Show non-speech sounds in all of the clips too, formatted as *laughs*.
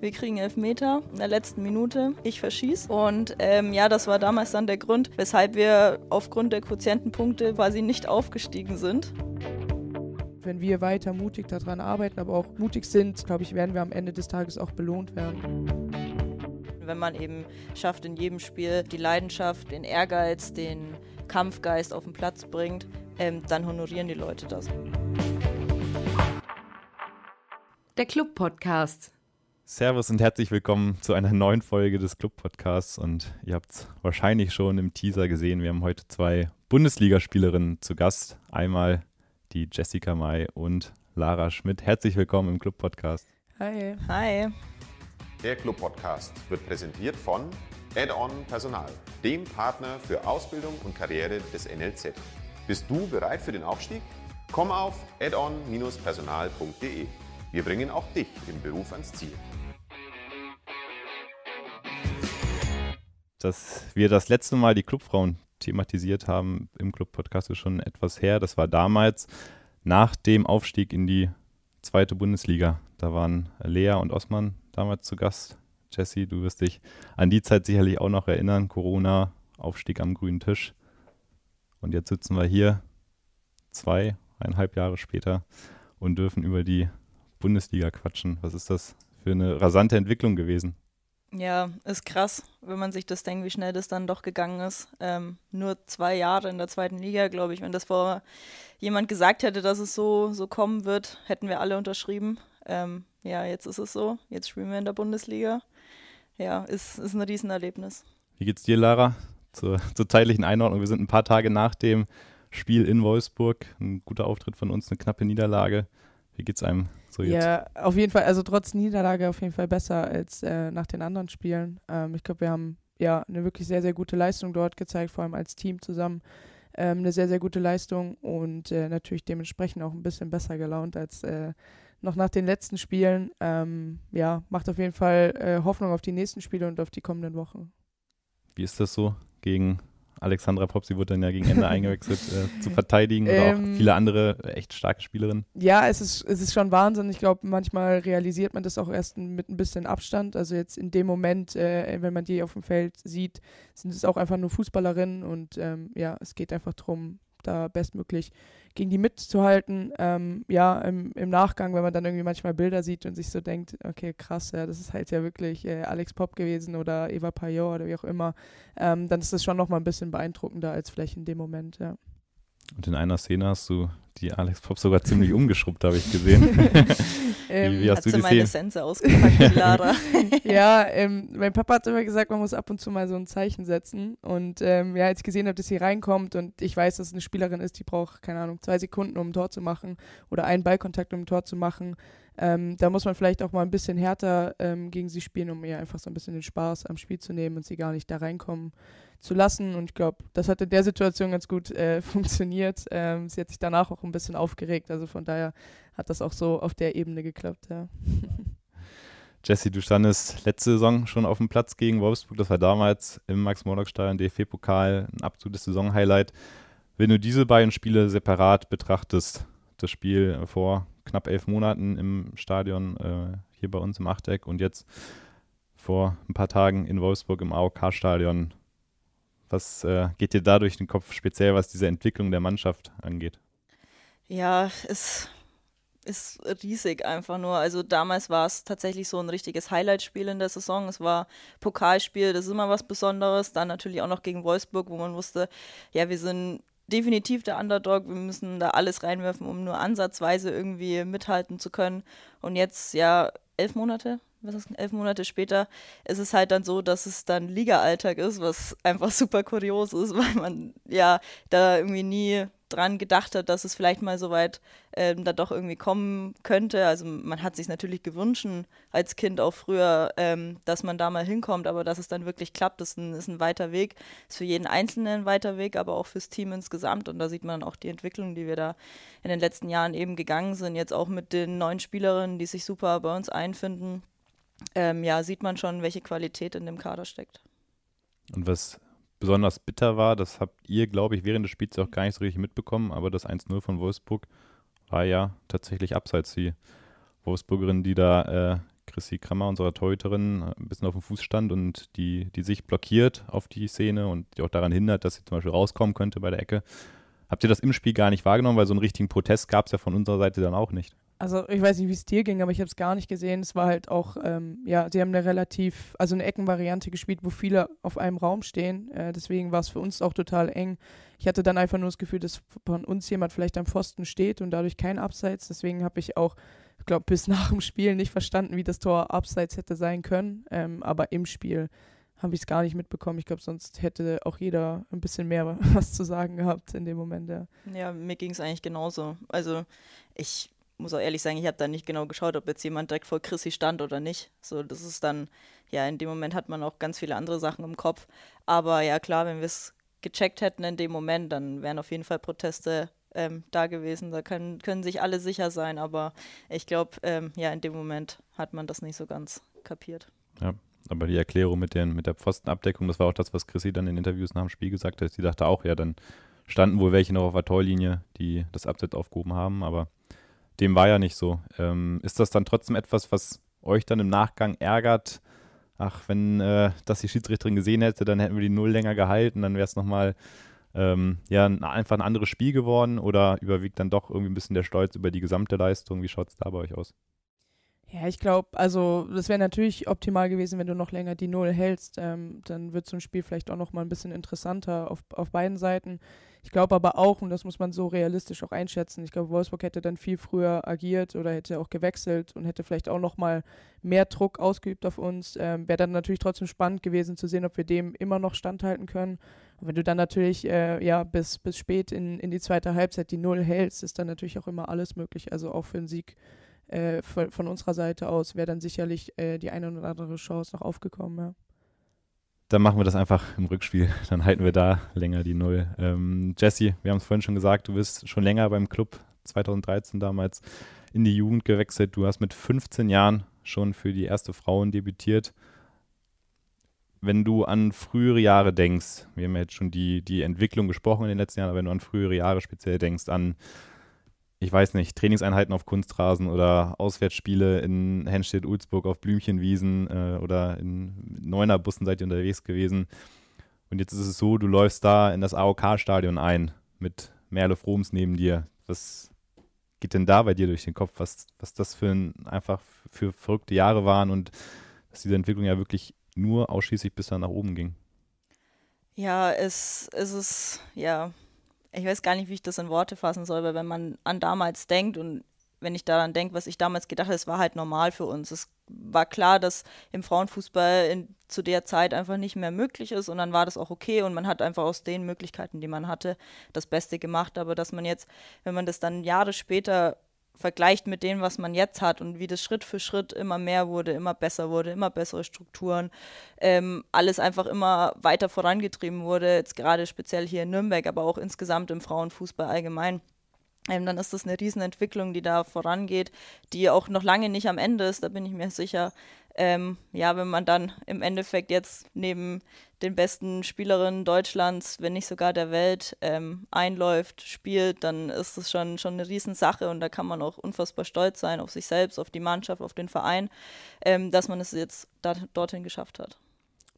Wir kriegen elf Meter in der letzten Minute. Ich verschieße. Und ähm, ja, das war damals dann der Grund, weshalb wir aufgrund der Quotientenpunkte quasi nicht aufgestiegen sind. Wenn wir weiter mutig daran arbeiten, aber auch mutig sind, glaube ich, werden wir am Ende des Tages auch belohnt werden. Wenn man eben schafft, in jedem Spiel die Leidenschaft, den Ehrgeiz, den Kampfgeist auf den Platz bringt, ähm, dann honorieren die Leute das. Der Club Podcast. Servus und herzlich willkommen zu einer neuen Folge des Club Podcasts. Und ihr habt es wahrscheinlich schon im Teaser gesehen. Wir haben heute zwei Bundesligaspielerinnen zu Gast. Einmal die Jessica May und Lara Schmidt. Herzlich willkommen im Club Podcast. Hi. Hi. Der Club Podcast wird präsentiert von Add-on Personal, dem Partner für Ausbildung und Karriere des NLZ. Bist du bereit für den Aufstieg? Komm auf addon-personal.de. Wir bringen auch dich im Beruf ans Ziel. Dass wir das letzte Mal die Clubfrauen thematisiert haben im Club-Podcast ist schon etwas her. Das war damals nach dem Aufstieg in die zweite Bundesliga. Da waren Lea und Osman damals zu Gast. Jesse, du wirst dich an die Zeit sicherlich auch noch erinnern. Corona, Aufstieg am grünen Tisch. Und jetzt sitzen wir hier zweieinhalb Jahre später und dürfen über die Bundesliga quatschen. Was ist das für eine rasante Entwicklung gewesen? Ja, ist krass, wenn man sich das denkt, wie schnell das dann doch gegangen ist. Ähm, nur zwei Jahre in der zweiten Liga, glaube ich. Wenn das vor jemand gesagt hätte, dass es so, so kommen wird, hätten wir alle unterschrieben. Ähm, ja, jetzt ist es so. Jetzt spielen wir in der Bundesliga. Ja, ist, ist ein Riesenerlebnis. Wie geht's dir, Lara? Zur, zur zeitlichen Einordnung. Wir sind ein paar Tage nach dem Spiel in Wolfsburg. Ein guter Auftritt von uns, eine knappe Niederlage. Wie geht's einem so? Ja, auf jeden Fall, also trotz Niederlage auf jeden Fall besser als äh, nach den anderen Spielen. Ähm, ich glaube, wir haben ja eine wirklich sehr, sehr gute Leistung dort gezeigt, vor allem als Team zusammen. Ähm, eine sehr, sehr gute Leistung und äh, natürlich dementsprechend auch ein bisschen besser gelaunt als äh, noch nach den letzten Spielen. Ähm, ja, macht auf jeden Fall äh, Hoffnung auf die nächsten Spiele und auf die kommenden Wochen. Wie ist das so gegen Alexandra Popp, sie wurde dann ja gegen Ende *laughs* eingewechselt, äh, zu verteidigen oder Ähm, auch viele andere äh, echt starke Spielerinnen. Ja, es ist, es ist schon Wahnsinn. Ich glaube, manchmal realisiert man das auch erst mit ein bisschen Abstand. Also jetzt in dem Moment, äh, wenn man die auf dem Feld sieht, sind es auch einfach nur Fußballerinnen und ähm, ja, es geht einfach darum, da bestmöglich gegen die mitzuhalten. Ähm, ja, im, im Nachgang, wenn man dann irgendwie manchmal Bilder sieht und sich so denkt, okay, krass, ja, das ist halt ja wirklich äh, Alex Pop gewesen oder Eva Payot oder wie auch immer, ähm, dann ist das schon nochmal ein bisschen beeindruckender als vielleicht in dem Moment, ja. Und in einer Szene hast du die Alex Pop sogar ziemlich umgeschrubbt, habe ich gesehen. *laughs* Ähm, wie hast Hat du sie die meine? Sense ausgepackt, die Lara. *laughs* ja, ähm, mein Papa hat immer gesagt, man muss ab und zu mal so ein Zeichen setzen. Und ähm, ja, als ich gesehen habe, dass sie reinkommt und ich weiß, dass es eine Spielerin ist, die braucht, keine Ahnung, zwei Sekunden, um ein Tor zu machen oder einen Ballkontakt, um ein Tor zu machen, ähm, da muss man vielleicht auch mal ein bisschen härter ähm, gegen sie spielen, um ihr einfach so ein bisschen den Spaß am Spiel zu nehmen und sie gar nicht da reinkommen zu lassen. Und ich glaube, das hat in der Situation ganz gut äh, *laughs* funktioniert. Ähm, sie hat sich danach auch ein bisschen aufgeregt. Also von daher hat das auch so auf der Ebene geklappt, ja. *laughs* Jesse, du standest letzte Saison schon auf dem Platz gegen Wolfsburg. Das war damals im Max-Morlock-Stadion DFB-Pokal ein absolutes Saison-Highlight. Wenn du diese beiden Spiele separat betrachtest, das Spiel vor knapp elf Monaten im Stadion äh, hier bei uns im Achteck und jetzt vor ein paar Tagen in Wolfsburg im AOK-Stadion, was äh, geht dir da durch den Kopf, speziell was diese Entwicklung der Mannschaft angeht? Ja, es ist riesig einfach nur. Also damals war es tatsächlich so ein richtiges Highlight-Spiel in der Saison. Es war Pokalspiel, das ist immer was Besonderes. Dann natürlich auch noch gegen Wolfsburg, wo man wusste, ja, wir sind definitiv der Underdog. Wir müssen da alles reinwerfen, um nur ansatzweise irgendwie mithalten zu können. Und jetzt, ja, elf Monate, was ist elf Monate später, ist es halt dann so, dass es dann Liga-Alltag ist, was einfach super kurios ist, *laughs* weil man ja da irgendwie nie dran gedacht hat, dass es vielleicht mal so weit ähm, da doch irgendwie kommen könnte. Also man hat sich natürlich gewünscht als Kind auch früher, ähm, dass man da mal hinkommt, aber dass es dann wirklich klappt, ist ein, ist ein weiter Weg. Ist für jeden Einzelnen ein weiter Weg, aber auch fürs Team insgesamt. Und da sieht man auch die Entwicklung, die wir da in den letzten Jahren eben gegangen sind. Jetzt auch mit den neuen Spielerinnen, die sich super bei uns einfinden. Ähm, ja, sieht man schon, welche Qualität in dem Kader steckt. Und was besonders bitter war, das habt ihr, glaube ich, während des Spiels auch gar nicht so richtig mitbekommen, aber das 1-0 von Wolfsburg war ja tatsächlich abseits. Die Wolfsburgerin, die da äh, Chrissy Krammer, unserer Torhüterin, ein bisschen auf dem Fuß stand und die, die sich blockiert auf die Szene und die auch daran hindert, dass sie zum Beispiel rauskommen könnte bei der Ecke. Habt ihr das im Spiel gar nicht wahrgenommen, weil so einen richtigen Protest gab es ja von unserer Seite dann auch nicht? Also ich weiß nicht, wie es dir ging, aber ich habe es gar nicht gesehen. Es war halt auch, ähm, ja, sie haben eine relativ, also eine Eckenvariante gespielt, wo viele auf einem Raum stehen. Äh, deswegen war es für uns auch total eng. Ich hatte dann einfach nur das Gefühl, dass von uns jemand vielleicht am Pfosten steht und dadurch kein Abseits. Deswegen habe ich auch, ich glaube, bis *laughs* nach dem Spiel nicht verstanden, wie das Tor Abseits hätte sein können. Ähm, aber im Spiel habe ich es gar nicht mitbekommen. Ich glaube, sonst hätte auch jeder ein bisschen mehr *laughs* was zu sagen gehabt in dem Moment. Ja, ja mir ging es eigentlich genauso. Also ich muss auch ehrlich sagen, ich habe da nicht genau geschaut, ob jetzt jemand direkt vor Chrissy stand oder nicht. So, das ist dann, ja, in dem Moment hat man auch ganz viele andere Sachen im Kopf. Aber ja, klar, wenn wir es gecheckt hätten in dem Moment, dann wären auf jeden Fall Proteste ähm, da gewesen. Da können, können sich alle sicher sein. Aber ich glaube, ähm, ja, in dem Moment hat man das nicht so ganz kapiert. Ja, aber die Erklärung mit, den, mit der Pfostenabdeckung, das war auch das, was Chrissy dann in Interviews nach dem Spiel gesagt hat. Sie dachte auch, ja, dann standen wohl welche noch auf der Torlinie, die das Absatz aufgehoben haben, aber dem war ja nicht so. Ähm, ist das dann trotzdem etwas, was euch dann im Nachgang ärgert? Ach, wenn äh, das die Schiedsrichterin gesehen hätte, dann hätten wir die Null länger gehalten, dann wäre es nochmal ähm, ja, einfach ein anderes Spiel geworden oder überwiegt dann doch irgendwie ein bisschen der Stolz über die gesamte Leistung? Wie schaut es da bei euch aus? Ja, ich glaube, also das wäre natürlich optimal gewesen, wenn du noch länger die Null hältst. Ähm, dann wird so ein Spiel vielleicht auch noch mal ein bisschen interessanter auf, auf beiden Seiten. Ich glaube aber auch, und das muss man so realistisch auch einschätzen, ich glaube, Wolfsburg hätte dann viel früher agiert oder hätte auch gewechselt und hätte vielleicht auch noch mal mehr Druck ausgeübt auf uns. Ähm, wäre dann natürlich trotzdem spannend gewesen zu sehen, ob wir dem immer noch standhalten können. Und wenn du dann natürlich äh, ja, bis, bis spät in, in die zweite Halbzeit die Null hältst, ist dann natürlich auch immer alles möglich. Also auch für einen Sieg äh, von, von, unserer Seite aus wäre dann sicherlich äh, die eine oder andere Chance noch aufgekommen. Ja. Dann machen wir das einfach im Rückspiel. *laughs* Dann halten wir da länger die Null. Ähm, Jesse, wir haben es vorhin schon gesagt, du bist schon länger beim Club, 2013 damals in die Jugend gewechselt. Du hast mit 15 Jahren schon für die erste Frauen debütiert. Wenn du an frühere Jahre denkst, wir haben ja jetzt schon die, die Entwicklung gesprochen in den letzten Jahren, aber wenn du an frühere Jahre speziell denkst, an ich weiß nicht, Trainingseinheiten auf Kunstrasen oder Auswärtsspiele in Henstedt-Ulzburg auf Blümchenwiesen äh, oder in Neunerbussen seid ihr unterwegs gewesen. Und jetzt ist es so, du läufst da in das AOK-Stadion ein mit Merle Froms neben dir. Was geht denn da bei dir durch den Kopf, was, was das für ein, einfach für verrückte Jahre waren und dass diese Entwicklung ja wirklich nur ausschließlich bis dann nach oben ging? Ja, es, es ist, ja, ich weiß gar nicht, wie ich das in Worte fassen soll, weil wenn man an damals denkt und wenn ich daran denke, was ich damals gedacht habe, es war halt normal für uns. Es war klar, dass im Frauenfußball in, zu der Zeit einfach nicht mehr möglich ist und dann war das auch okay und man hat einfach aus den Möglichkeiten, die man hatte, das Beste gemacht. Aber dass man jetzt, wenn man das dann Jahre später vergleicht mit dem, was man jetzt hat und wie das Schritt für Schritt immer mehr wurde, immer besser wurde, immer bessere Strukturen, ähm, alles einfach immer weiter vorangetrieben wurde, jetzt gerade speziell hier in Nürnberg, aber auch insgesamt im Frauenfußball allgemein. Ähm, dann ist das eine Riesenentwicklung, die da vorangeht, die auch noch lange nicht am Ende ist, da bin ich mir sicher ähm, ja, wenn man dann im Endeffekt jetzt neben den besten Spielerinnen Deutschlands, wenn nicht sogar der Welt, ähm, einläuft, spielt, dann ist das schon, schon eine Riesensache und da kann man auch unfassbar stolz sein auf sich selbst, auf die Mannschaft, auf den Verein, ähm, dass man es jetzt da, dorthin geschafft hat.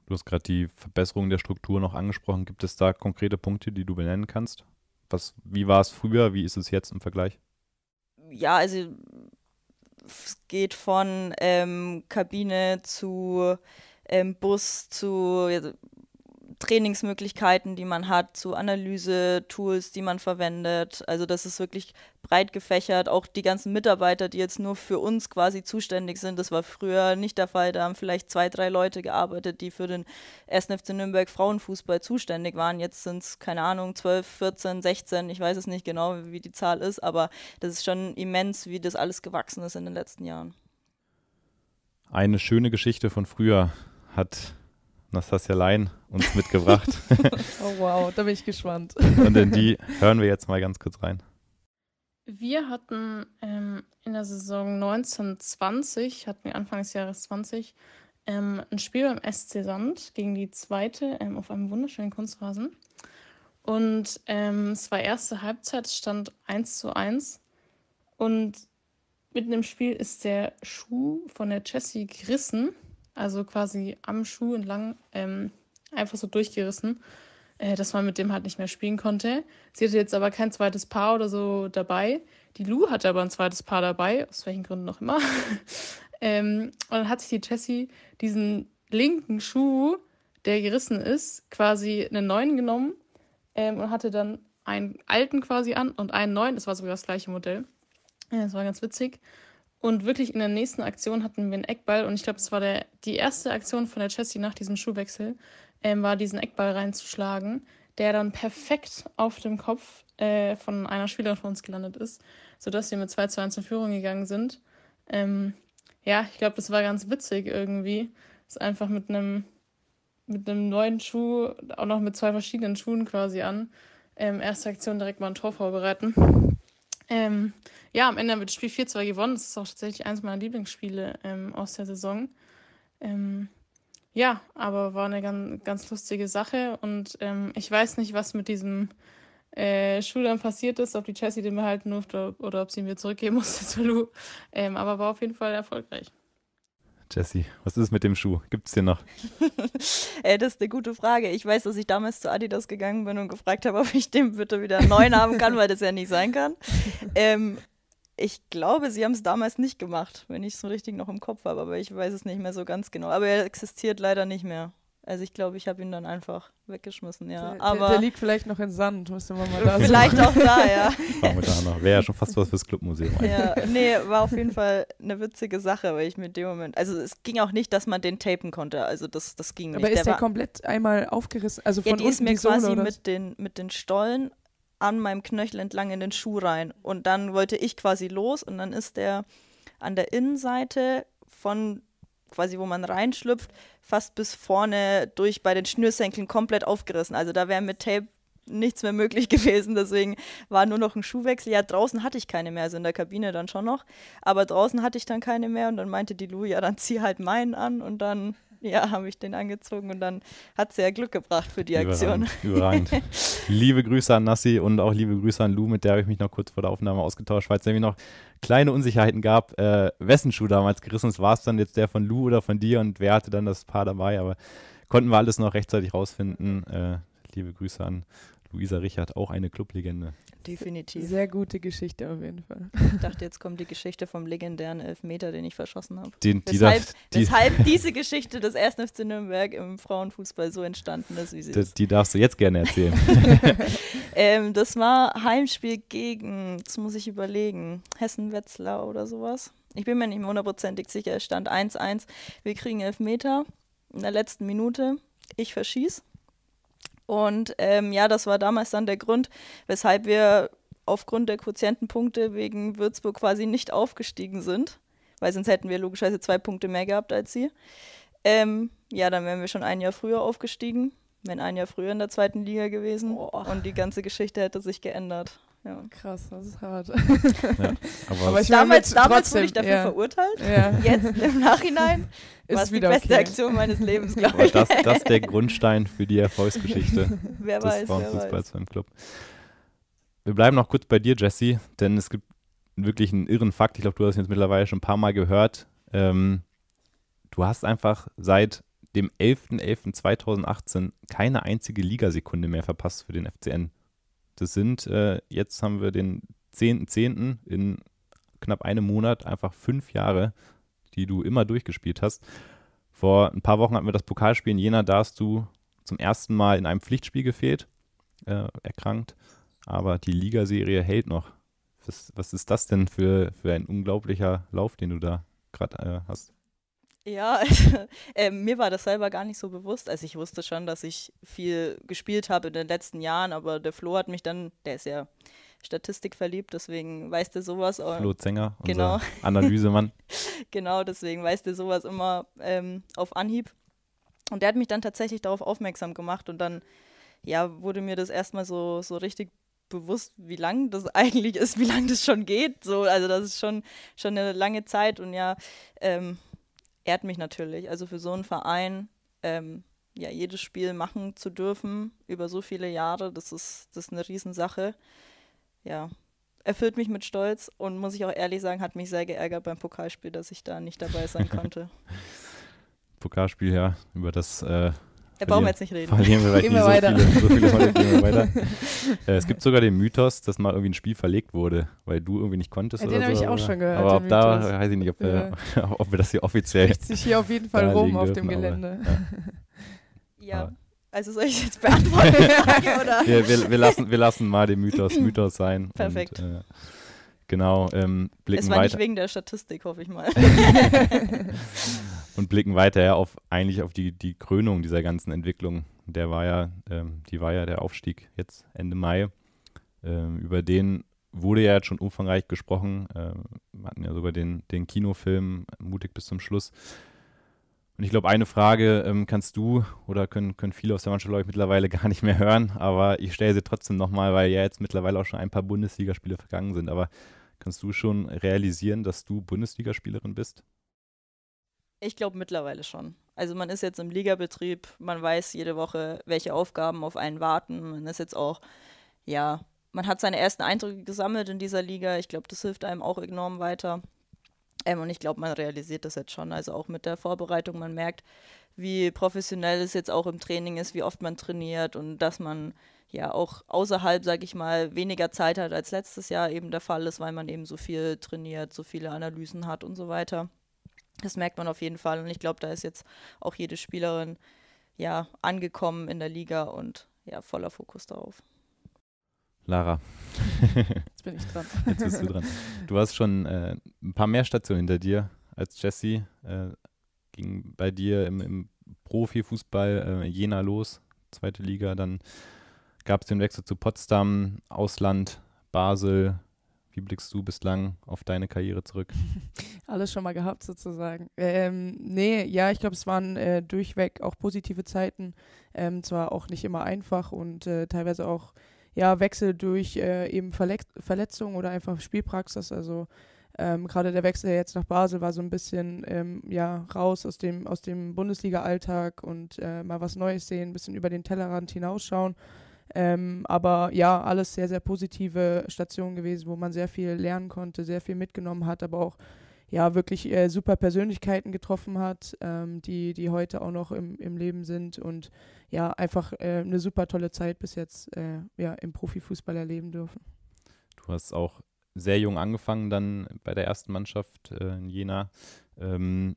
Du hast gerade die Verbesserung der Struktur noch angesprochen. Gibt es da konkrete Punkte, die du benennen kannst? Was, wie war es früher? Wie ist es jetzt im Vergleich? Ja, also es geht von ähm, Kabine zu ähm, Bus zu Trainingsmöglichkeiten, die man hat, zu Analyse-Tools, die man verwendet. Also das ist wirklich breit gefächert. Auch die ganzen Mitarbeiter, die jetzt nur für uns quasi zuständig sind, das war früher nicht der Fall. Da haben vielleicht zwei, drei Leute gearbeitet, die für den 1. FC Nürnberg Frauenfußball zuständig waren. Jetzt sind es, keine Ahnung, 12, 14, 16, ich weiß es nicht genau, wie die Zahl ist, aber das ist schon immens, wie das alles gewachsen ist in den letzten Jahren. Eine schöne Geschichte von früher hat Nastasia Lein uns mitgebracht. *laughs* oh wow, da bin ich gespannt. Und in die hören wir jetzt mal ganz kurz rein. Wir hatten ähm, in der Saison 1920, hatten wir Anfang des Jahres 20, ähm, ein Spiel beim SC Sand gegen die zweite ähm, auf einem wunderschönen Kunstrasen. Und ähm, es war erste Halbzeit, es stand 1 zu 1. Und mitten im Spiel ist der Schuh von der Jessie gerissen, also quasi am Schuh entlang ähm, einfach so durchgerissen, äh, dass man mit dem halt nicht mehr spielen konnte. Sie hatte jetzt aber kein zweites Paar oder so dabei. Die Lou hatte aber ein zweites Paar dabei, aus welchen Gründen noch immer. *laughs* ähm, und dann hat sich die Jessie diesen linken Schuh, der gerissen ist, quasi einen neuen genommen ähm, und hatte dann einen alten quasi an und einen neuen. Das war sogar das gleiche Modell. Ja, das war ganz witzig. Und wirklich in der nächsten Aktion hatten wir einen Eckball und ich glaube, es war der, die erste Aktion von der Jessie nach diesem Schuhwechsel, ähm, war diesen Eckball reinzuschlagen, der dann perfekt auf dem Kopf äh, von einer Spielerin von uns gelandet ist, sodass wir mit 2 zu 1 in Führung gegangen sind. Ähm, ja, ich glaube, das war ganz witzig irgendwie. Ist einfach mit einem mit einem neuen Schuh, auch noch mit zwei verschiedenen Schuhen quasi an. Ähm, erste Aktion direkt mal ein Tor vorbereiten. Ähm, ja, am Ende haben wir das Spiel 4-2 gewonnen. Das ist auch tatsächlich eines meiner Lieblingsspiele ähm, aus der Saison. Ähm, ja, aber war eine ganz, ganz lustige Sache und ähm, ich weiß nicht, was mit diesem äh, Schuh dann passiert ist, ob die Jessie den behalten durfte oder ob sie ihn wieder zurückgeben *laughs* musste zu Lou. Ähm, aber war auf jeden Fall erfolgreich. Jesse, was ist mit dem Schuh? Gibt es den noch? *laughs* äh, das ist eine gute Frage. Ich weiß, dass ich damals zu Adidas gegangen bin und gefragt habe, ob ich den bitte wieder neu haben kann, weil das ja nicht sein kann. Ähm, ich glaube, sie haben es damals nicht gemacht, wenn ich es so richtig noch im Kopf habe, aber ich weiß es nicht mehr so ganz genau. Aber er existiert leider nicht mehr. Also ich glaube, ich habe ihn dann einfach weggeschmissen, ja. Der, aber der, der liegt vielleicht noch in Sand, müsste man mal da Vielleicht auch da, ja. *laughs* Wäre ja schon fast was fürs Clubmuseum. Ja, nee, war auf jeden Fall eine witzige Sache, weil ich mit dem Moment, also es ging auch nicht, dass man den tapen konnte, also das, das ging Aber nicht. ist der, war, komplett einmal aufgerissen? Also von ja, die ist unten mir die Sohle quasi oder mit den, mit den Stollen an meinem Knöchel entlang in den Schuh rein. Und dann wollte ich quasi los und dann ist der an der Innenseite von quasi wo man reinschlüpft, fast bis vorne durch bei den Schnürsenkeln komplett aufgerissen. Also da wäre mit Tape nichts mehr möglich *laughs* gewesen. Deswegen war nur noch ein Schuhwechsel. Ja, draußen hatte ich keine mehr, also in der Kabine dann schon noch. Aber draußen hatte ich dann keine mehr und dann meinte die Lou, ja, dann zieh halt meinen an und dann, *laughs* ja, habe ich den angezogen und dann hat sie ja Glück gebracht für die Aktion. Überragend. überragend. *laughs* liebe Grüße an Nassi und auch liebe Grüße an Lou, mit der habe ich mich noch kurz vor der Aufnahme ausgetauscht, weil es nämlich noch kleine Unsicherheiten gab, äh, wessen Schuh damals gerissen ist. War es dann jetzt der von Lou oder von dir und wer hatte dann das Paar dabei? Aber konnten wir alles noch rechtzeitig rausfinden. Äh, liebe Grüße an Luisa Richard, auch eine Clublegende. Definitiv. Sehr gute Geschichte auf jeden Fall. Ich dachte, jetzt kommt die Geschichte vom legendären Elfmeter, den ich verschossen habe. Den, die weshalb, die, weshalb diese Geschichte des 1. FC Nürnberg im Frauenfußball so entstanden ist, wie sie die, ist. die darfst du jetzt gerne erzählen. *laughs* ähm, das war Heimspiel gegen, jetzt muss ich überlegen, Hessen-Wetzlar oder sowas. Ich bin mir nicht mehr hundertprozentig sicher. Es stand 1-1. Wir kriegen Elfmeter in der letzten Minute. Ich verschieß. Und ähm, ja, das war damals dann der Grund, weshalb wir aufgrund der Quotientenpunkte wegen Würzburg quasi nicht aufgestiegen sind. Weil sonst hätten wir logischerweise zwei Punkte mehr gehabt als sie. Ähm, ja, dann wären wir schon ein Jahr früher aufgestiegen. Wenn ein Jahr früher in der zweiten Liga gewesen. Oh. Und die ganze Geschichte hätte sich geändert. Ja. Krass, das ist hart. *laughs* Ja, aber, Aber ich Damals, damals wurde ich dafür ja. verurtelt. Ja. Jetzt im Nachhinein Ist war es die beste okay. Aktion meines Lebens, glaube aber ich. das, das ist der Grundstein für die Erfolgsgeschichte *laughs* wer des weiß. Frauenfußballs beim Club. Wir bleiben noch kurz bei dir, Jesse, denn es gibt wirklich einen irren Fakt. Ich glaube, du hast ihn jetzt mittlerweile schon ein paar Mal gehört. Ähm, du hast einfach seit dem 11.11.2018 keine einzige Ligasekunde mehr verpasst für den FCN. Das sind, äh, jetzt haben wir den 10.10. in knapp einem Monat, einfach fünf Jahre, die du immer durchgespielt hast. Vor ein paar Wochen hatten wir das Pokalspiel in Jena, da hast du zum ersten Mal in einem Pflichtspiel gefehlt, äh, erkrankt, aber die Ligaserie hält noch. Was, was ist das denn für, für ein unglaublicher Lauf, den du da gerade äh, hast? Ja, *laughs* äh, mir war das selber gar nicht so bewusst. Also ich wusste schon, dass ich viel gespielt habe in den letzten Jahren, aber der Flo hat mich dann, der ist ja statistikverliebt, deswegen weiß der sowas. auch- Flo Zenger, unser Genau. *laughs* Analysemann. Genau, deswegen weiß der sowas immer ähm, auf Anhieb. Und der hat mich dann tatsächlich darauf aufmerksam gemacht und dann, ja, wurde mir das erstmal so, so richtig bewusst, wie lang das *laughs* eigentlich ist, wie lang das schon geht. So, also das ist schon, schon eine lange Zeit und ja, ähm, ehrt mich natürlich. Also für so einen Verein, ähm, ja, jedes Spiel machen zu dürfen über so viele Jahre, das ist, das ist eine Riesensache. Ja. erfüllt mich mit Stolz und muss ich auch ehrlich sagen, hat mich sehr geärgert beim Pokalspiel, dass ich da nicht dabei sein *laughs* konnte. Pokalspiel, ja, über das äh, da brauchen wir jetzt nicht reden. Verlieren wir *laughs* Gehen wir so weiter. Viele, so viele gehen wir weiter. *laughs* äh, es gibt sogar den Mythos, dass mal irgendwie ein Spiel verlegt wurde, weil du irgendwie nicht konntest. Ja, oder den habe so, ich auch oder? schon gehört. Aber ob da, Mythos. weiß ich nicht, ob, wir, *laughs* ob wir das hier offiziell. Spricht sich hier auf jeden Fall rum auf dem dürfen, aber, Gelände. Ja. Aber- Also soll ich jetzt beantworten oder? wir, wir, wir, lassen, wir lassen mal den Mythos Mythos sein. Perfekt. Und, äh, genau, ähm, blicken Es war nicht weiter wegen der Statistik, hoffe ich mal. Und blicken weiter auf eigentlich auf die, die Krönung dieser ganzen Entwicklung. Der war ja, ähm, die war ja der Aufstieg jetzt Ende Mai. Ähm, über den wurde ja jetzt schon umfangreich gesprochen. Ähm, wir hatten ja sogar den, den Kinofilm Mutig bis zum Schluss. Und ich glaube, eine Frage ähm, kannst du oder können, können viele aus der Mannschaft, glaube ich, mittlerweile *laughs* gar nicht mehr hören, aber ich stelle sie trotzdem nochmal, weil ja jetzt mittlerweile auch schon ein paar Bundesligaspiele vergangen sind. Aber kannst du schon realisieren, dass du Bundesligaspielerin bist? Ich glaube mittlerweile schon. Also man ist jetzt im Ligabetrieb, man weiß jede Woche, welche Aufgaben auf einen warten. Man ist jetzt auch, ja, man hat seine ersten Eindrücke gesammelt in dieser Liga. Ich glaube, das hilft einem auch enorm weiter. Ähm, und ich glaube, man realisiert das jetzt schon. Also auch mit der Vorbereitung, man merkt, wie professionell es jetzt auch im Training ist, wie oft man trainiert und dass man ja auch außerhalb, sage ich mal, weniger Zeit hat als letztes Jahr eben der Fall ist, weil man eben so viel trainiert, so viele Analysen hat und so weiter. Das merkt man auf jeden Fall und ich glaube, da ist jetzt auch jede Spielerin ja angekommen in der Liga und ja voller Fokus darauf. Lara, *laughs* Jetzt bin ich dran. *laughs* jetzt bist du dran. Du hast schon äh, ein paar mehr Stationen hinter dir als Jessie. Äh, ging bei dir im, im Profifußball äh, Jena los, zweite Liga. Dann gab es den Wechsel zu Potsdam, Ausland, Basel. Wie blickst du bislang auf deine Karriere zurück? *laughs* Alles schon mal gehabt sozusagen. Ähm, nee, ja, ich glaube, es waren äh, durchweg auch positive Zeiten. Ähm, zwar auch nicht immer einfach und äh, teilweise auch ja, Wechsel durch äh, eben Verlex Verletzungen oder einfach Spielpraxis. Also ähm, gerade der Wechsel jetzt nach Basel war so ein bisschen ähm, ja, raus aus dem, aus dem Bundesliga-Alltag und äh, mal was Neues sehen, ein bisschen über den Tellerrand hinausschauen. Ähm, aber ja, alles sehr, sehr positive Stationen gewesen, wo man sehr viel lernen konnte, sehr viel mitgenommen hat, aber auch ja, wirklich äh, super Persönlichkeiten getroffen hat, ähm, die, die heute auch noch im, im Leben sind und ja, einfach äh, eine super tolle Zeit bis jetzt äh, ja, im Profifußball erleben dürfen. Du hast auch sehr jung angefangen dann bei der ersten Mannschaft äh, in Jena. Ähm,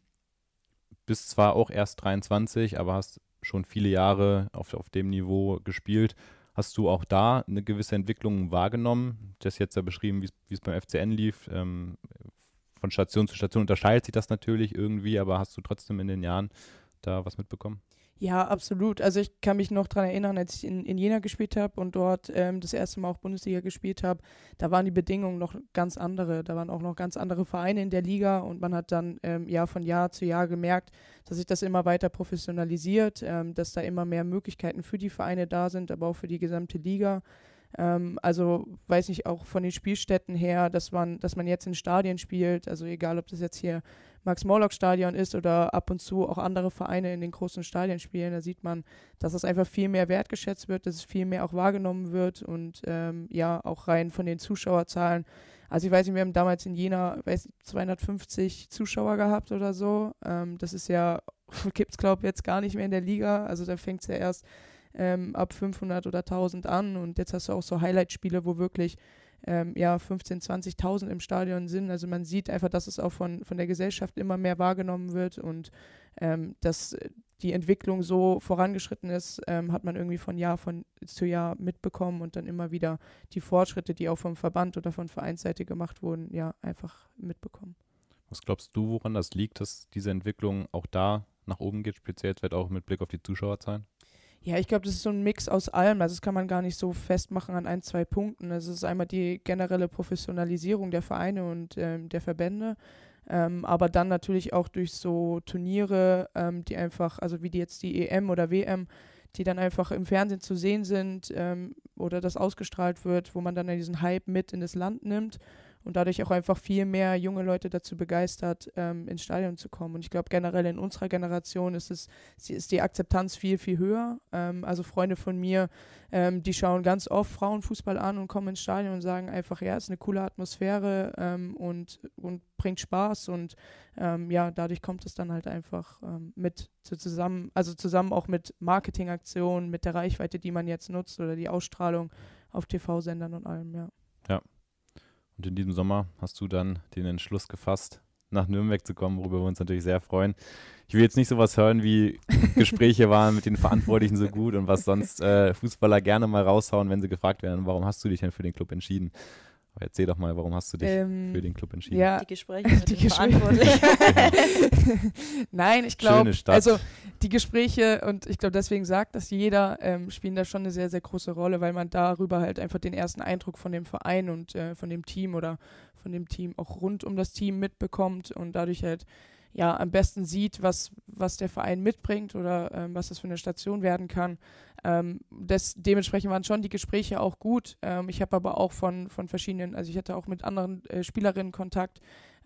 bist zwar auch erst 23, aber hast schon viele Jahre auf, auf dem Niveau gespielt. Hast du auch da eine gewisse Entwicklung wahrgenommen? Das jetzt ja beschrieben, wie es- beim FCN lief. Ähm, von Station zu Station unterscheidet sich das natürlich irgendwie, aber hast du trotzdem in den Jahren da was mitbekommen? Ja, absolut. Also ich kann mich noch daran erinnern, als ich in, in Jena gespielt habe und dort ähm, das erste Mal auch Bundesliga gespielt habe, da waren die Bedingungen noch ganz andere. Da waren auch noch ganz andere Vereine in der Liga und man hat dann ähm, Jahr von Jahr zu Jahr gemerkt, dass sich das immer weiter professionalisiert, ähm, dass da immer mehr Möglichkeiten für die Vereine da sind, aber auch für die gesamte Liga. Ähm, also weiß ich auch von den Spielstätten her, dass man, dass man jetzt in Stadien spielt, also egal ob das jetzt hier Max-Morlock-Stadion ist oder ab und zu auch andere Vereine in den großen Stadien spielen, da sieht man, dass es einfach viel mehr wertgeschätzt wird, dass es viel mehr auch wahrgenommen wird und ähm, ja, auch rein von den Zuschauerzahlen. Also ich weiß nicht, wir haben damals in Jena weiß, ich, 250 Zuschauer gehabt oder so. Ähm, das ist ja, *laughs* gibt es glaube ich jetzt gar nicht mehr in der Liga. Also da fängt es ja erst ähm, ab 500 oder 1000 an und jetzt hast du auch so Highlight-Spiele, wo wirklich ähm, ja, 15.000, 20.000 im Stadion sind. Also man sieht einfach, dass es auch von, von der Gesellschaft immer mehr wahrgenommen wird und ähm, dass äh, die Entwicklung so vorangeschritten ist, ähm, hat man irgendwie von Jahr von, zu Jahr mitbekommen und dann immer wieder die Fortschritte, die auch vom Verband oder von Vereinsseite gemacht wurden, ja, einfach mitbekommen. Was glaubst du, woran das liegt, dass diese Entwicklung auch da nach oben geht, speziell vielleicht auch mit Blick auf die Zuschauerzahlen? Ja, ich glaube, das ist so ein Mix aus allem. Also das kann man gar nicht so festmachen an ein, zwei Punkten. Also es ist einmal die generelle Professionalisierung der Vereine und ähm, der Verbände, ähm, aber dann natürlich auch durch so Turniere, ähm, die einfach, also wie die jetzt die EM oder WM, die dann einfach im Fernsehen zu sehen sind ähm, oder das ausgestrahlt wird, wo man dann diesen Hype mit in das Land nimmt. Und dadurch auch einfach viel mehr junge Leute dazu begeistert, ähm, ins Stadion zu kommen. Und ich glaube generell in unserer Generation ist es ist die Akzeptanz viel viel höher. Ähm, also Freunde von mir, ähm, die schauen ganz oft Frauenfußball an und kommen ins Stadion und sagen einfach, ja, es ist eine coole Atmosphäre ähm, und und bringt Spaß und ähm, ja, dadurch kommt es dann halt einfach ähm, mit zu zusammen, also zusammen auch mit Marketingaktionen, mit der Reichweite, die man jetzt nutzt oder die Ausstrahlung auf TV-Sendern und allem, ja. Ja. Und in diesem Sommer hast du dann den Entschluss gefasst, nach Nürnberg zu kommen, worüber wir uns natürlich sehr freuen. Ich will jetzt nicht sowas hören, wie *laughs* Gespräche waren mit den Verantwortlichen so gut und was sonst äh, Fußballer gerne mal raushauen, wenn sie gefragt werden, warum hast du dich denn für den Club entschieden? Aber erzähl doch mal, warum hast du dich ähm, für den Club entschieden? Ja, die Gespräche *laughs* mit die Gespräche. Verantwortlichen. *laughs* Nein, ich glaube, also die Gespräche und ich glaube, deswegen sagt das jeder, ähm, spielen da schon eine sehr, sehr große Rolle, weil man darüber halt einfach den ersten Eindruck von dem Verein und äh, von dem Team oder von dem Team auch rund um das Team mitbekommt und dadurch halt ja am besten sieht, was, was der Verein mitbringt oder ähm, was das für eine Station werden kann. Ähm, das, dementsprechend waren schon die Gespräche auch gut. Ähm, ich habe aber auch von, von verschiedenen, also ich hatte auch mit anderen äh, Spielerinnen Kontakt,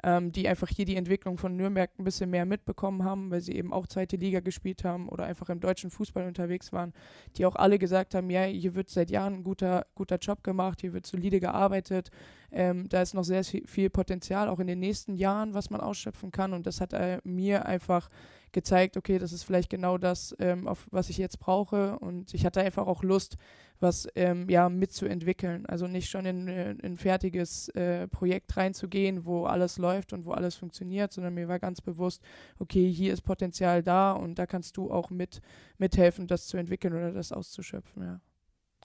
ähm, die einfach hier die Entwicklung von Nürnberg ein bisschen mehr mitbekommen haben, weil sie eben auch zweite Liga gespielt haben oder einfach im deutschen Fußball unterwegs waren, die auch alle gesagt haben, ja, hier wird seit Jahren ein guter, guter Job gemacht, hier wird solide gearbeitet, ähm, da ist noch sehr viel Potenzial, auch in den nächsten Jahren, was man ausschöpfen kann und das hat äh, mir einfach gezeigt, okay, das ist vielleicht genau das, ähm, auf was ich jetzt brauche. Und ich hatte einfach auch Lust, was ähm, ja mitzuentwickeln. Also nicht schon in, in ein fertiges äh, Projekt reinzugehen, wo alles läuft und wo alles funktioniert, sondern mir war ganz bewusst, okay, hier ist Potenzial da und da kannst du auch mit mithelfen, das zu entwickeln oder das auszuschöpfen, ja.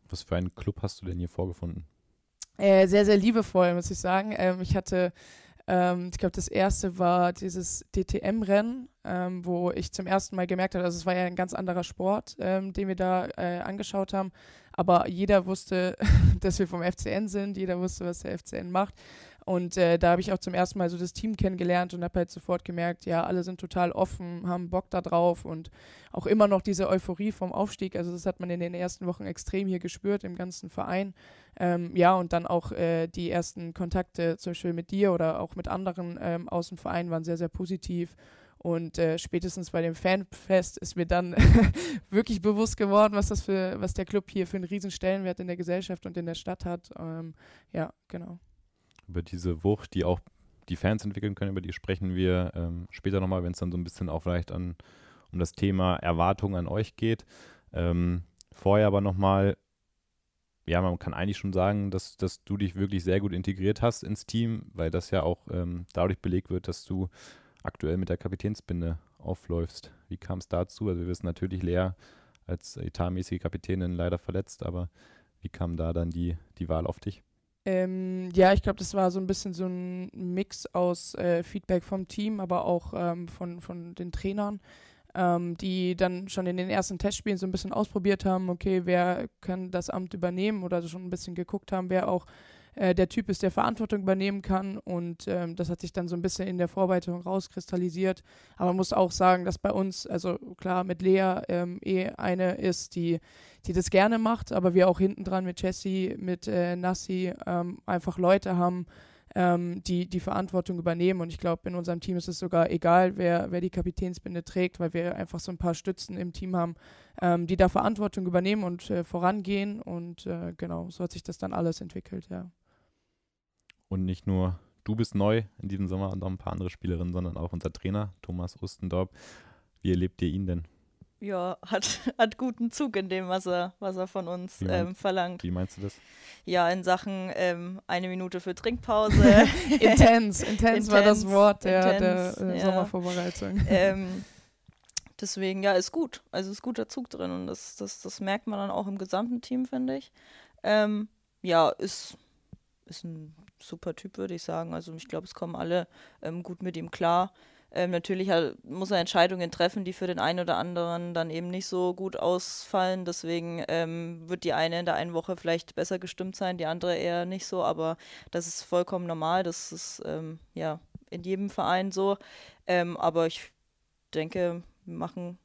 Was für einen Club hast du denn hier vorgefunden? Äh, sehr, sehr liebevoll, muss ich sagen. Ähm, ich hatte ähm, ich glaube, das erste war dieses DTM-Rennen, ähm, wo ich zum ersten Mal gemerkt habe, also es war ja ein ganz anderer Sport, ähm, den wir da äh, angeschaut haben. Aber jeder wusste, *laughs* dass wir vom FCN sind, jeder wusste, was der FCN macht. Und äh, da habe ich auch zum ersten Mal so das Team kennengelernt und habe halt sofort gemerkt, ja, alle sind total offen, haben Bock da drauf und auch immer noch diese Euphorie vom Aufstieg. Also das hat man in den ersten Wochen extrem hier gespürt im ganzen Verein. Ähm, ja, und dann auch äh, die ersten Kontakte zum Beispiel mit dir oder auch mit anderen ähm, aus dem Verein waren sehr, sehr positiv. Und äh, spätestens bei dem Fanfest ist mir dann *laughs* wirklich bewusst geworden, was das für, was der Club hier für einen riesen Stellenwert in der Gesellschaft und in der Stadt hat. Ähm, ja, genau über diese Wucht, die auch die Fans entwickeln können, über die sprechen wir ähm, später nochmal, wenn es dann so ein bisschen auch vielleicht an, um das Thema Erwartungen an euch geht. Ähm, vorher aber nochmal, ja, man kann eigentlich schon sagen, dass, dass du dich wirklich sehr gut integriert hast ins Team, weil das ja auch ähm, dadurch belegt wird, dass du aktuell mit der Kapitänsbinde aufläufst. Wie kam es dazu? Also wir wissen natürlich, Lea als etatmäßige Kapitänin leider verletzt, aber wie kam da dann die, die Wahl auf dich? Ähm, ja, ich glaube, das war so ein bisschen so ein Mix aus äh, Feedback vom Team, aber auch ähm, von, von den Trainern, ähm, die dann schon in den ersten Testspielen so ein bisschen ausprobiert haben, okay, wer kann das Amt übernehmen oder schon ein bisschen geguckt haben, wer auch äh, der Typ ist, der Verantwortung übernehmen kann. Und ähm, das hat sich dann so ein bisschen in der Vorbereitung rauskristallisiert. Aber man muss auch sagen, dass bei uns, also klar, mit Lea ähm, eh eine ist, die, die das gerne macht, aber wir auch hinten dran mit Jessie, mit äh, Nassi ähm, einfach Leute haben, ähm, die die Verantwortung übernehmen. Und ich glaube, in unserem Team ist es sogar egal, wer, wer die Kapitänsbinde trägt, weil wir einfach so ein paar Stützen im Team haben, ähm, die da Verantwortung übernehmen und äh, vorangehen. Und äh, genau, so hat sich das dann alles entwickelt, ja. Und nicht nur du bist neu in diesem Sommer und noch ein paar andere Spielerinnen, sondern auch unser Trainer Thomas Ustendorp. Wie erlebt ihr ihn denn? Ja, hat, *laughs* hat guten Zug in dem, was er, was er von uns mein, ähm, verlangt. Wie meinst du das? Ja, in Sachen ähm, eine Minute für Trinkpause. *laughs* intens, intens *laughs* war das Wort der, intens, der äh, ja. Sommervorbereitung. Ähm, deswegen, ja, ist gut. Also ist guter Zug drin und das, das, das merkt man dann auch im gesamten Team, finde ich. Ähm, ja, ist, ist ein super Typ, würde ich sagen. Also ich glaube, es kommen alle ähm, gut mit ihm klar. Ähm, natürlich halt, muss er Entscheidungen treffen, die für den einen oder anderen dann eben nicht so gut ausfallen. Deswegen ähm, wird die eine in der einen Woche vielleicht besser gestimmt sein, die andere eher nicht so. Aber das ist vollkommen normal. Das ist ähm, ja in jedem Verein so. Ähm, aber ich denke, wir machen